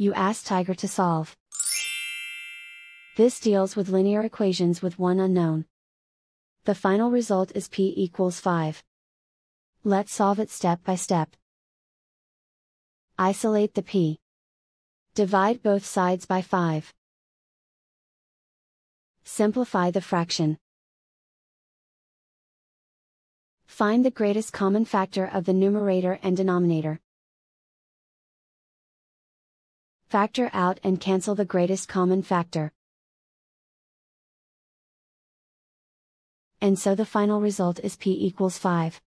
you ask Tiger to solve. This deals with linear equations with one unknown. The final result is p equals 5. Let's solve it step by step. Isolate the p. Divide both sides by 5. Simplify the fraction. Find the greatest common factor of the numerator and denominator. Factor out and cancel the greatest common factor. And so the final result is p equals 5.